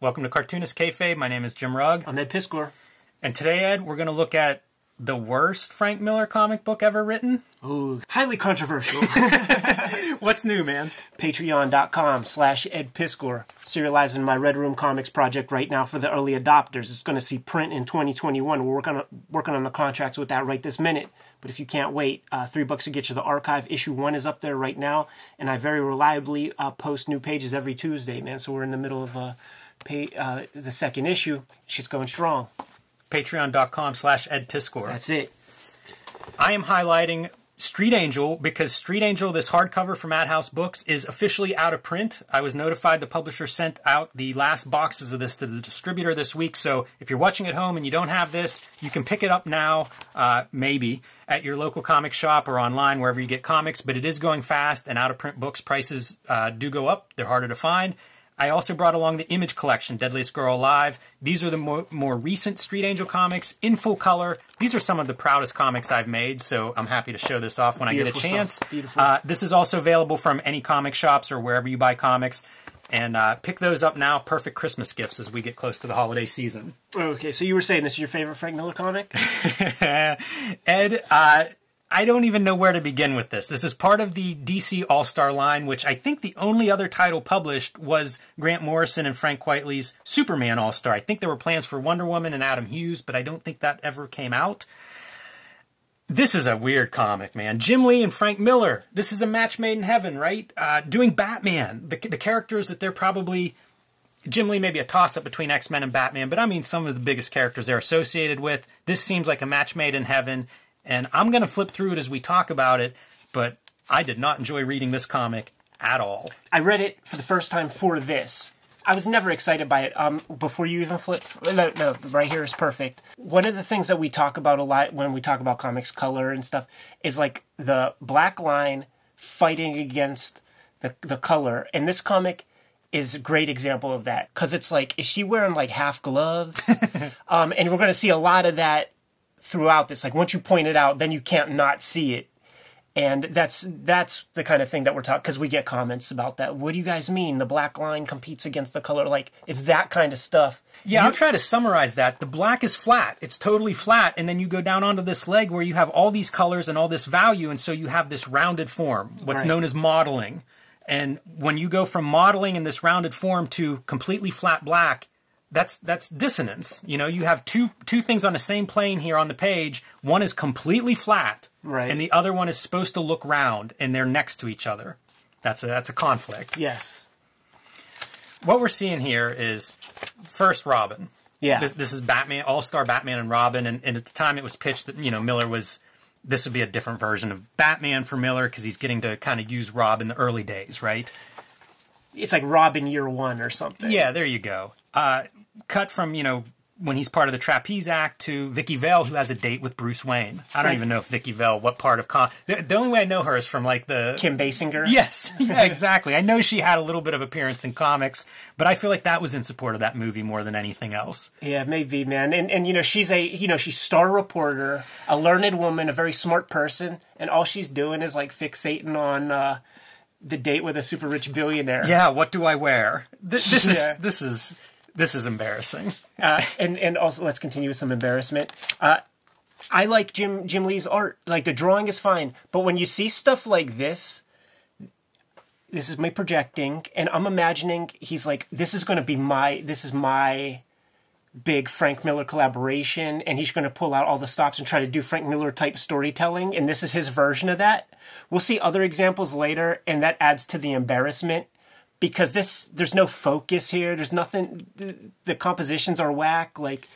Welcome to Cartoonist Kayfabe. My name is Jim Rugg. I'm Ed Piskor. And today, Ed, we're going to look at the worst Frank Miller comic book ever written. Ooh, highly controversial. What's new, man? Patreon.com slash Ed Piskor. Serializing my Red Room Comics project right now for the early adopters. It's going to see print in 2021. We're working on, working on the contracts with that right this minute. But if you can't wait, uh, three bucks to get you the archive. Issue one is up there right now. And I very reliably uh, post new pages every Tuesday, man. So we're in the middle of uh, pay, uh, the second issue. Shit's going strong. Patreon.com slash Ed Piskor. That's it. I am highlighting Street Angel because Street Angel, this hardcover from AdHouse Books, is officially out of print. I was notified the publisher sent out the last boxes of this to the distributor this week. So if you're watching at home and you don't have this, you can pick it up now, uh, maybe at your local comic shop or online, wherever you get comics. But it is going fast, and out of print books prices uh, do go up. They're harder to find. I also brought along the Image Collection, Deadliest Girl Alive. These are the more, more, recent Street Angel comics in full color. These are some of the proudest comics I've made, so I'm happy to show this off when Beautiful I get a chance. Beautiful. Uh, this is also available from any comic shops or wherever you buy comics. And uh, pick those up now. Perfect Christmas gifts as we get close to the holiday season. Okay, so you were saying this is your favorite Frank Miller comic? Ed, uh, I don't even know where to begin with this. This is part of the DC All Star line, which I think the only other title published was Grant Morrison and Frank Quitely's Superman All Star. I think there were plans for Wonder Woman and Adam Hughes, but I don't think that ever came out. This is a weird comic, man. Jim Lee and Frank Miller. This is a match made in heaven, right? Uh, doing Batman. The, the characters that they're probably Jim Lee may be a toss up between X Men and Batman, but I mean some of the biggest characters they're associated with. This seems like a match made in heaven, and I'm going to flip through it as we talk about it, but I did not enjoy reading this comic at all. I read it for the first time for this. I was never excited by it. Um, before you even flip, no, no, right here is perfect. One of the things that we talk about a lot when we talk about comics color and stuff is like the black line fighting against the the color. And this comic is a great example of that because it's like, is she wearing like half gloves? um, and we're going to see a lot of that throughout this. Like once you point it out, then you can't not see it. And that's that's the kind of thing that we're talking because we get comments about that. What do you guys mean? The black line competes against the color. Like it's that kind of stuff. Yeah, you, I'll try to summarize that. The black is flat; it's totally flat, and then you go down onto this leg where you have all these colors and all this value, and so you have this rounded form, what's right. known as modeling. And when you go from modeling in this rounded form to completely flat black, that's that's dissonance. You know, you have two two things on the same plane here on the page. One is completely flat, right, and the other one is supposed to look round, and they're next to each other. That's a that's a conflict. Yes. What we're seeing here is first Robin. Yeah. This, this is Batman, All Star Batman and Robin, and, and at the time it was pitched that you know Miller was this would be a different version of Batman for Miller because he's getting to kind of use Rob in the early days, right? It's like Robin Year One or something. Yeah, there you go. Uh, cut from you know when he's part of the Trapeze Act to Vicki Vale, who has a date with Bruce Wayne. I don't even know if Vicki Vale, what part of con. The, the, only way I know her is from like the Kim Basinger. Yes, yeah, exactly. I know she had a little bit of appearance in comics, but I feel like that was in support of that movie more than anything else. Yeah, maybe, man. And and you know she's a you know she's star reporter, a learned woman, a very smart person, and all she's doing is like fixating on. Uh, the date with a super rich billionaire. Yeah, what do I wear? Th- this is this is this is embarrassing. Uh, and and also let's continue with some embarrassment. Uh, I like Jim Jim Lee's art. Like the drawing is fine, but when you see stuff like this, this is me projecting, and I'm imagining he's like, this is going to be my this is my big Frank Miller collaboration, and he's going to pull out all the stops and try to do Frank Miller type storytelling, and this is his version of that. We'll see other examples later, and that adds to the embarrassment because this there's no focus here. There's nothing. The, the compositions are whack. Like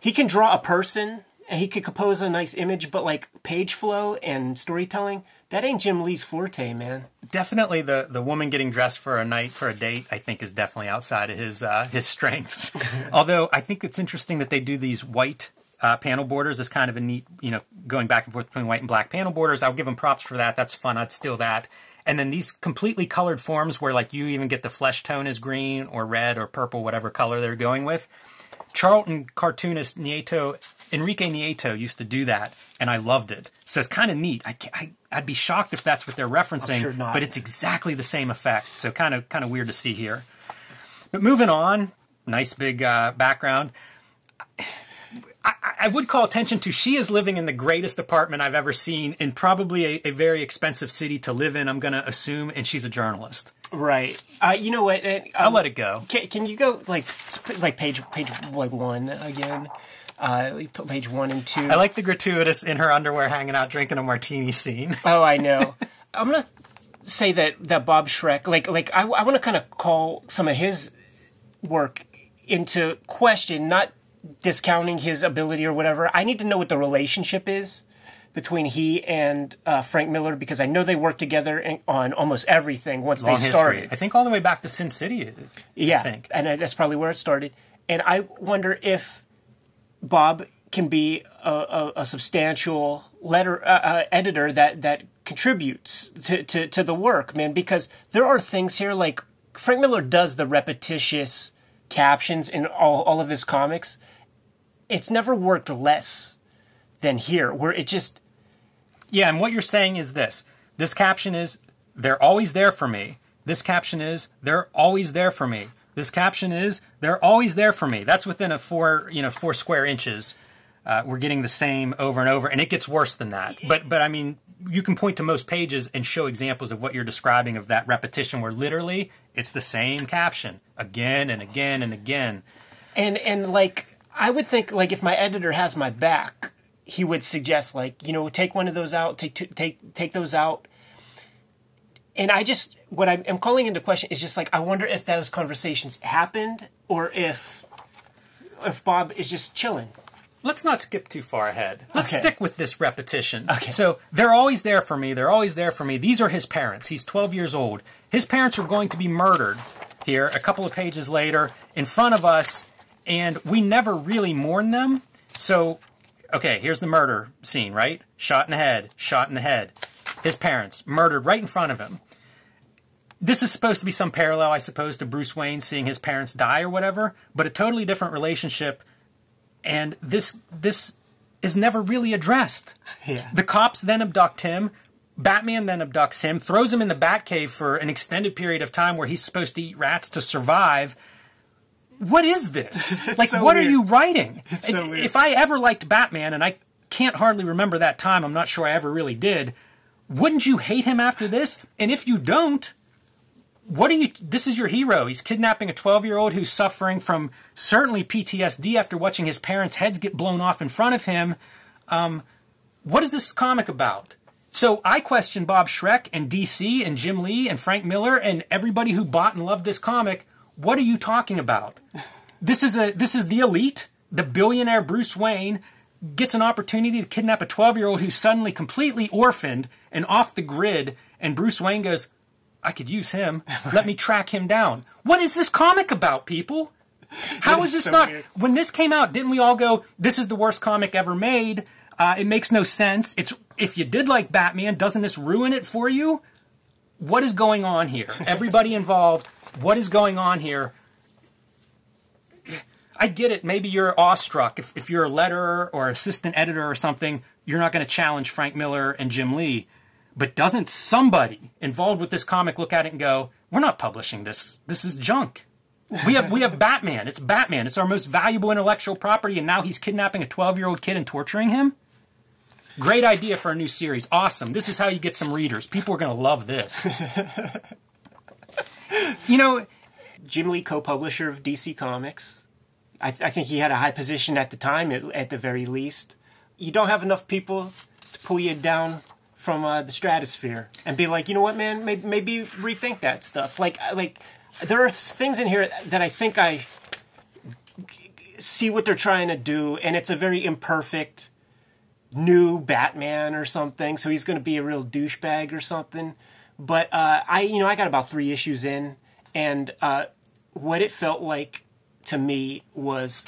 he can draw a person and he could compose a nice image, but like page flow and storytelling, that ain't Jim Lee's forte, man. Definitely the the woman getting dressed for a night for a date, I think, is definitely outside of his uh, his strengths. Although I think it's interesting that they do these white uh, panel borders is kind of a neat, you know, going back and forth between white and black panel borders. I'll give them props for that. That's fun. I'd steal that. And then these completely colored forms where like you even get the flesh tone is green or red or purple, whatever color they're going with. Charlton cartoonist Nieto, Enrique Nieto used to do that, and I loved it. So it's kind of neat. I, I would be shocked if that's what they're referencing, sure but it's exactly the same effect. So kind of kind of weird to see here. But moving on, nice big uh, background. I, would call attention to she is living in the greatest apartment I've ever seen in probably a, a very expensive city to live in. I'm going to assume, and she's a journalist. Right. Uh, you know what? Um, I'll let it go. Can, can you go like like page page like one again? Uh, page one and two. I like the gratuitous in her underwear hanging out drinking a martini scene. Oh, I know. I'm gonna say that that Bob Schreck, like like I, I want to kind of call some of his work into question, not discounting his ability or whatever. I need to know what the relationship is between he and uh, Frank Miller because I know they worked together in, on almost everything once Long they started. History. I think all the way back to Sin City. Yeah, I think. and that's probably where it started. And I wonder if Bob can be a, a, a substantial letter uh, uh, editor that that contributes to, to, to the work, man. Because there are things here like Frank Miller does the repetitious captions in all, all of his comics. It's never worked less than here, where it just. Yeah, and what you're saying is this this caption is, they're always there for me. This caption is, they're always there for me. This caption is, they're always there for me. That's within a four, you know, four square inches. Uh, we're getting the same over and over, and it gets worse than that. But, but I mean, you can point to most pages and show examples of what you're describing of that repetition, where literally it's the same caption again and again and again. And and like I would think like if my editor has my back, he would suggest like you know take one of those out, take take take those out. And I just what I'm calling into question is just like I wonder if those conversations happened or if if Bob is just chilling. Let's not skip too far ahead. Let's Okay. stick with this repetition. Okay. So they're always there for me. They're always there for me. These are his parents. He's 12 years old. His parents are going to be murdered here a couple of pages later in front of us, and we never really mourn them. So, okay, here's the murder scene, right? Shot in the head, shot in the head. His parents murdered right in front of him. This is supposed to be some parallel, I suppose, to Bruce Wayne seeing his parents die or whatever, but a totally different relationship and this this is never really addressed. Yeah. The cops then abduct him. Batman then abducts him, throws him in the Batcave for an extended period of time where he's supposed to eat rats to survive. What is this? like, so what weird. are you writing? It's so weird. If I ever liked Batman, and I can't hardly remember that time, I'm not sure I ever really did, wouldn't you hate him after this? And if you don't, what are you this is your hero he's kidnapping a 12 year old who's suffering from certainly ptsd after watching his parents heads get blown off in front of him um, what is this comic about so i question bob schreck and dc and jim lee and frank miller and everybody who bought and loved this comic what are you talking about this is a this is the elite the billionaire bruce wayne gets an opportunity to kidnap a 12 year old who's suddenly completely orphaned and off the grid and bruce wayne goes I could use him. Let me track him down. What is this comic about, people? How is is this so not? weird. When this came out, didn't we all go, "This is the worst comic ever made"? Uh, it makes no sense. It's if you did like Batman, doesn't this ruin it for you? What is going on here? Everybody involved. What is going on here? I get it. Maybe you're awestruck. If, if you're a letterer or assistant editor or something, you're not going to challenge Frank Miller and Jim Lee. But doesn't somebody involved with this comic look at it and go, "We're not publishing this. This is junk." We have we have Batman. It's Batman. It's our most valuable intellectual property, and now he's kidnapping a 12 year old kid and torturing him. Great idea for a new series. Awesome. This is how you get some readers. People are going to love this. you know, Jim Lee, co-publisher of DC Comics. I, th- I think he had a high position at the time, at, at the very least. You don't have enough people to pull you down from uh, the stratosphere and be like, you know what, man, maybe, maybe rethink that stuff. Like, like there are things in here that I think I see what they're trying to do, and it's a very imperfect new Batman or something. So he's going to be a real douchebag or something. But uh, I, you know, I got about three issues in, and uh, what it felt like to me was,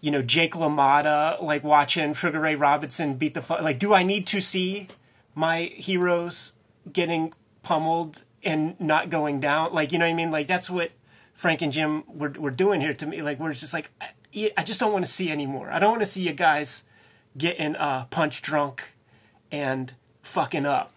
you know, Jake LaMotta like watching Sugar Ray Robinson beat the fu- like. Do I need to see my heroes getting pummeled and not going down? Like, you know what I mean? Like that's what Frank and Jim were were doing here to me. Like, we're just like, I, I just don't want to see anymore. I don't want to see you guys getting uh, punch drunk and fucking up.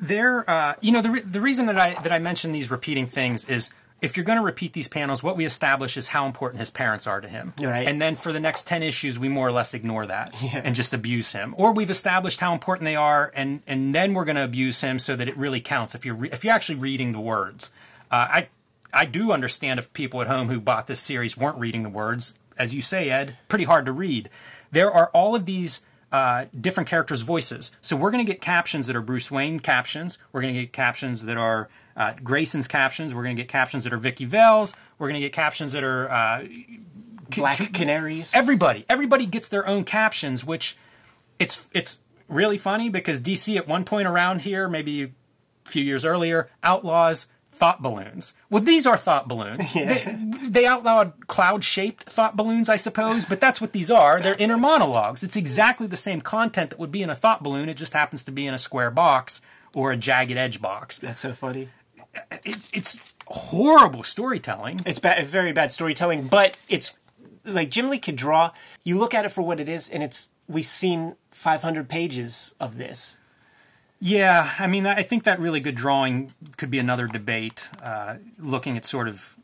There uh, you know the, re- the reason that I that I mention these repeating things is if you're going to repeat these panels, what we establish is how important his parents are to him. Right. And then for the next 10 issues, we more or less ignore that and just abuse him. Or we've established how important they are, and, and then we're going to abuse him so that it really counts if you're, re- if you're actually reading the words. Uh, I, I do understand if people at home who bought this series weren't reading the words. As you say, Ed, pretty hard to read. There are all of these uh, different characters' voices. So we're going to get captions that are Bruce Wayne captions. We're going to get captions that are uh, Grayson's captions. We're going to get captions that are Vicki Vale's. We're going to get captions that are uh, Black Canaries. everybody. Everybody gets their own captions, which it's it's really funny because DC at one point around here, maybe a few years earlier, outlaws thought balloons. Well, these are thought balloons. They, they outlawed cloud-shaped thought balloons, I suppose, but that's what these are. They're inner monologues. It's exactly the same content that would be in a thought balloon. It just happens to be in a square box or a jagged edge box. That's so funny. It, it's horrible storytelling. It's bad, very bad storytelling, but it's like Jim Lee could draw. You look at it for what it is, and it's we've seen 500 pages of this. Yeah, I mean, I think that really good drawing could be another debate, uh, looking at sort of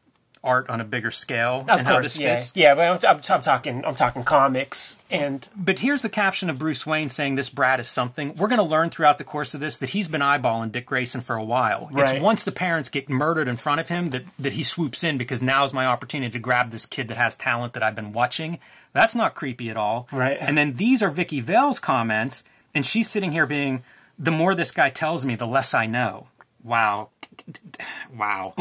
art on a bigger scale Of and how course, this yeah, fits. yeah. But I'm, I'm, I'm talking, I'm talking comics, and But here's the caption of Bruce Wayne saying this Brad is something. We're going to learn throughout the course of this that he's been eyeballing Dick Grayson for a while. Right. It's once the parents get murdered in front of him that, that he swoops in because now's my opportunity to grab this kid that has talent that I've been watching. That's not creepy at all. Right. And then these are Vicki Vale's comments, and she's sitting here being, the more this guy tells me, the less I know. Wow. Wow.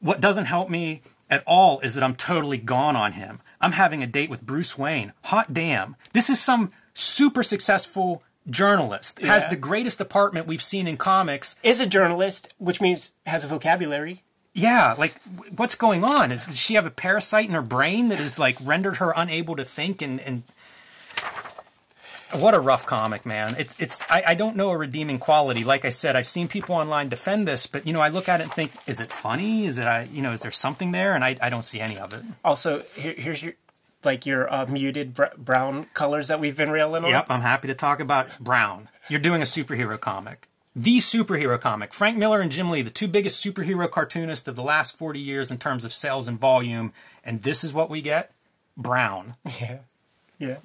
What doesn't help me at all is that I'm totally gone on him. I'm having a date with Bruce Wayne. Hot damn. This is some super successful journalist. Has the greatest apartment we've seen in comics. is a journalist, which means has a vocabulary. Yeah, like what's going on? Is, does she have a parasite in her brain that has like rendered her unable to think and and what a rough comic, man. It's it's I, I don't know a redeeming quality. Like I said, I've seen people online defend this, but you know, I look at it and think, is it funny? Is it I you know, is there something there? And I, I don't see any of it. Also, here, here's your like your uh, muted br- brown colors that we've been railing on. Yep, I'm happy to talk about Brown. You're doing a superhero comic. The superhero comic. Frank Miller and Jim Lee, the two biggest superhero cartoonists of the last 40 years in terms of sales and volume. And this is what we get Brown. Yeah. Yeah.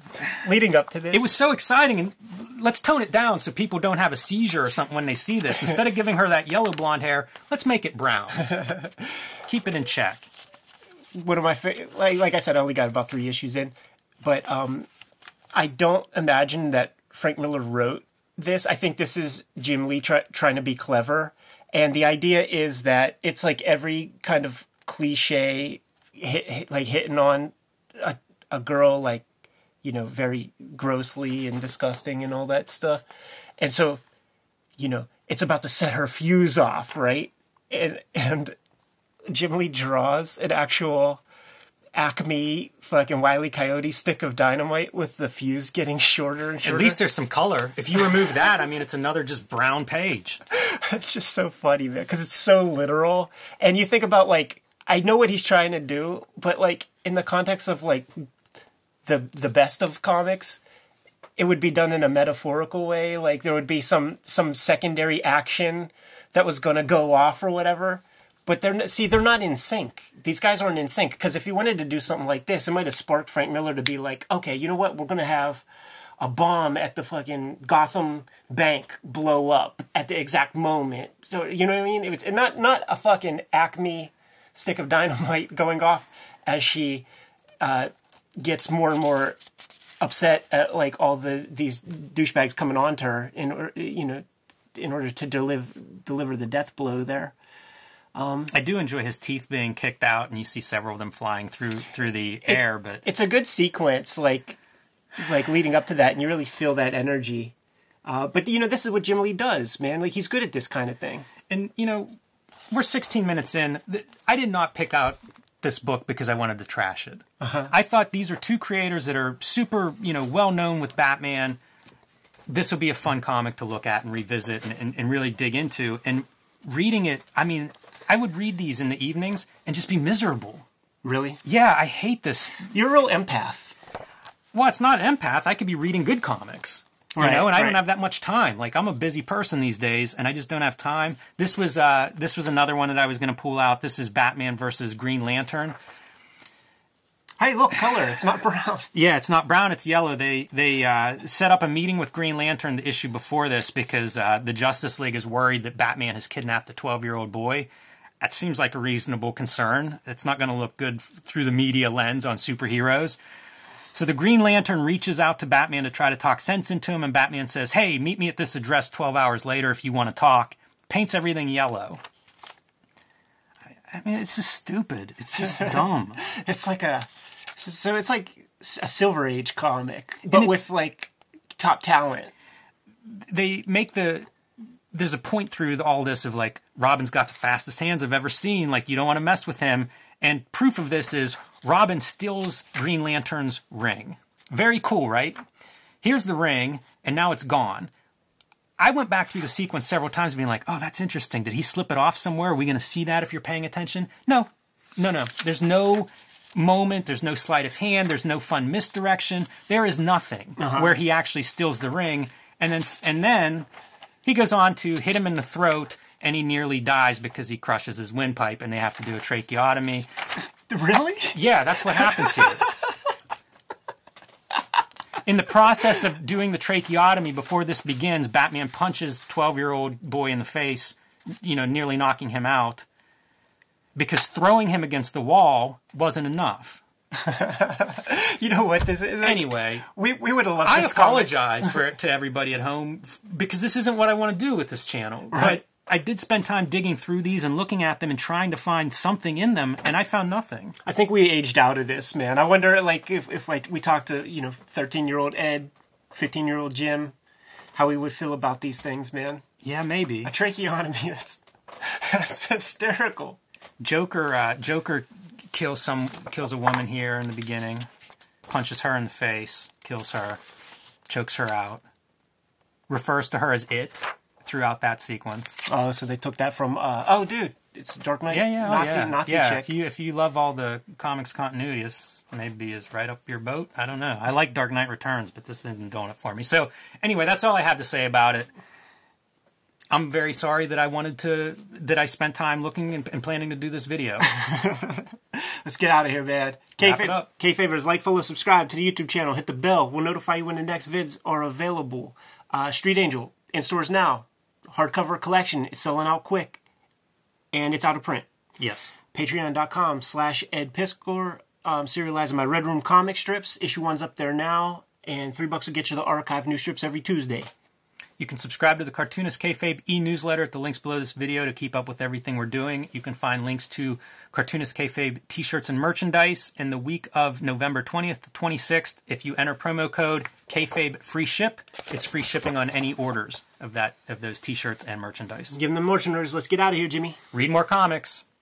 Leading up to this, It was so exciting. And let's tone it down so people don't have a seizure or something when they see this. Instead of giving her that yellow blonde hair, let's make it brown. Keep it in check. one of my fa- like like I said, I only got about three issues in, but um, I don't imagine that Frank Miller wrote this. I think this is Jim Lee try- trying to be clever, and the idea is that it's like every kind of cliche, hit, hit, like hitting on a a girl, like you know, very grossly and disgusting and all that stuff, and so you know, it's about to set her fuse off, right? And and Jim Lee draws an actual Acme fucking Wiley Coyote stick of dynamite with the fuse getting shorter and shorter. At least there's some color. If you remove that, I mean, it's another just brown page. it's just so funny, man, because it's so literal. And you think about like, I know what he's trying to do, but like in the context of like the the best of comics, it would be done in a metaphorical way. Like there would be some some secondary action that was going to go off or whatever. But they're see they're not in sync. These guys aren't in sync because if you wanted to do something like this, it might have sparked Frank Miller to be like, okay, you know what, we're going to have a bomb at the fucking Gotham bank blow up at the exact moment. So you know what I mean? It's not not a fucking Acme stick of dynamite going off as she uh, gets more and more upset at like all the these douchebags coming on to her in or you know in order to deliver deliver the death blow there. Um, I do enjoy his teeth being kicked out, and you see several of them flying through through the air. But It's a good sequence, like like leading up to that, and you really feel that energy. Uh, but you know, this is what Jim Lee does, man. Like he's good at this kind of thing. and you know, we're 16 minutes in. I did not pick out this book because I wanted to trash it. Uh-huh. I thought these are two creators that are super, you know, well known with Batman. This will be a fun comic to look at and revisit and, and, and really dig into. And reading it, I mean, I would read these in the evenings and just be miserable. Really, Yeah, I hate this. you're a real empath. Well, it's not empath. I could be reading good comics. You Right, know, and I don't have that much time. Like I'm a busy person these days, and I just don't have time. This was uh, this was another one that I was going to pull out. This is Batman versus Green Lantern. Hey, look, color. It's not brown. Yeah, it's not brown; it's yellow. They they uh, set up a meeting with Green Lantern the issue before this because uh, the Justice League is worried that Batman has kidnapped a 12 year old boy. That seems like a reasonable concern. It's not going to look good through the media lens on superheroes. So the Green Lantern reaches out to Batman to try to talk sense into him, and Batman says, "Hey, meet me at this address 12 hours later if you want to talk." Paints everything yellow. I- I mean, it's just stupid. It's just dumb. It's like a. So it's like a Silver Age comic, but with like top talent. they make the there's a point through all this of like Robin's got the fastest hands I've ever seen. Like you don't want to mess with him. And proof of this is Robin steals Green Lantern's ring. Very cool, right? Here's the ring, and now it's gone. I went back through the sequence several times, being like, "Oh, that's interesting. Did he slip it off somewhere? Are we going to see that if you're paying attention?" No, no, no. There's no moment. There's no sleight of hand. There's no fun misdirection. There is nothing uh-huh. where he actually steals the ring, and then and then he goes on to hit him in the throat, and he nearly dies because he crushes his windpipe, and they have to do a tracheotomy. Really? Yeah, that's what happens here. In the process of doing the tracheotomy, before this begins, Batman punches 12 year old boy in the face, you know, nearly knocking him out because throwing him against the wall wasn't enough. You know what? This like, Anyway, we we would have loved I apologize for to everybody at home because this isn't what I want to do with this channel. Right. I did spend time digging through these and looking at them and trying to find something in them, and I found nothing. I think we aged out of this, man. I wonder, like, if, if like we talked to you know thirteen year old Ed, fifteen year old Jim, how we would feel about these things, man. Yeah, maybe. A tracheotomy. That's that's hysterical. Joker uh, Joker kills some kills a woman here in the beginning, punches her in the face, kills her, chokes her out, refers to her as it throughout that sequence. Oh, so they took that from. Uh, oh, dude, it's Dark Knight. Yeah, yeah, oh, yeah. Nazi yeah, chick. If you if you love all the comics continuity, this maybe is right up your boat. I don't know. I like Dark Knight Returns, but this isn't doing it for me. So anyway, that's all I have to say about it. I'm very sorry that I wanted to that I spent time looking and, and planning to do this video. Let's get out of here, man. It up. K favors, like, follow, subscribe to the YouTube channel. Hit the bell. We'll notify you when the next vids are available. Uh, Street Angel in stores now. Hardcover collection is selling out quick, and it's out of print. yes. Patreon.com slash Ed Piskor. Um, serializing my Red Room comic strips. Issue one's up there now, and three bucks will get you the archive new strips every Tuesday. You can subscribe to the Cartoonist Kayfabe e-newsletter at the links below this video to keep up with everything we're doing. You can find links to Cartoonist Kayfabe t-shirts and merchandise in the week of November 20th to 26th. If you enter promo code Kayfabe free ship, it's free shipping on any orders of that of those t-shirts and merchandise. Give them the merchandise. Let's get out of here, Jimmy. Read more comics.